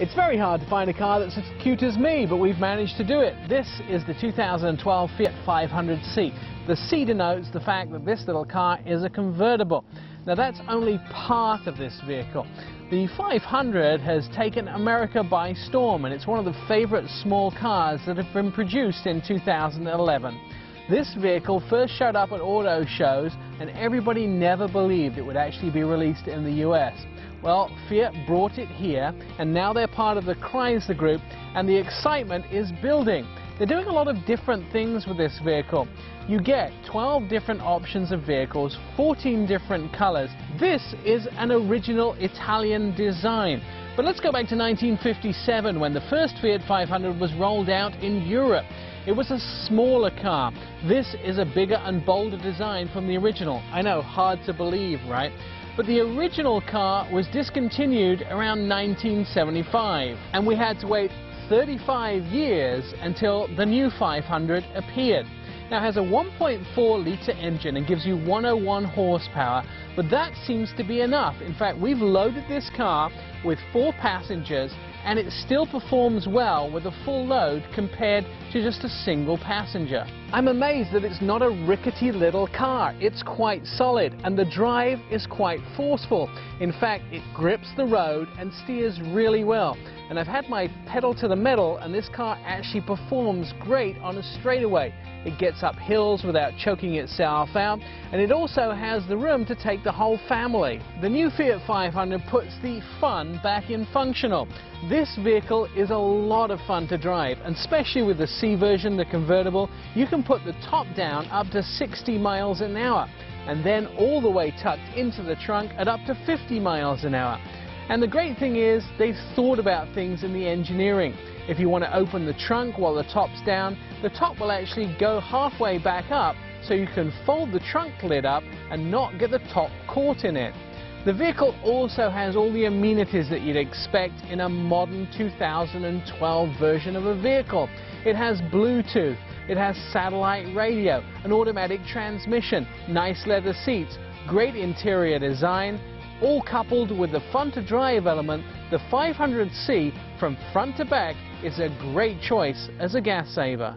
It's very hard to find a car that's as cute as me, but we've managed to do it. This is the 2012 Fiat 500C. The C denotes the fact that this little car is a convertible. Now that's only part of this vehicle. The 500 has taken America by storm and it's one of the favorite small cars that have been produced in 2011. This vehicle first showed up at auto shows and everybody never believed it would actually be released in the US. Well, Fiat brought it here, and now they're part of the Chrysler Group, and the excitement is building. They're doing a lot of different things with this vehicle. You get 12 different options of vehicles, 14 different colors. This is an original Italian design. But let's go back to 1957 when the first Fiat 500 was rolled out in Europe. It was a smaller car. This is a bigger and bolder design from the original. I know, hard to believe, right? But the original car was discontinued around 1975, and we had to wait 35 years until the new 500 appeared. Now it has a 1.4 litre engine and gives you 101 horsepower, but that seems to be enough. In fact, we've loaded this car with four passengers and it still performs well with a full load compared to just a single passenger. I'm amazed that it's not a rickety little car. It's quite solid and the drive is quite forceful. In fact, it grips the road and steers really well. And I've had my pedal to the metal and this car actually performs great on a straightaway. It gets up hills without choking itself out and it also has the room to take the whole family. The new Fiat 500 puts the fun back in functional. This vehicle is a lot of fun to drive and especially with the C version, the convertible, you can put the top down up to 60 miles an hour and then all the way tucked into the trunk at up to 50 miles an hour. And the great thing is they've thought about things in the engineering. If you want to open the trunk while the top's down, the top will actually go halfway back up so you can fold the trunk lid up and not get the top caught in it. The vehicle also has all the amenities that you'd expect in a modern 2012 version of a vehicle. It has Bluetooth, it has satellite radio, an automatic transmission, nice leather seats, great interior design, all coupled with the fun-to-drive element, the 500C from front to back is a great choice as a gas saver.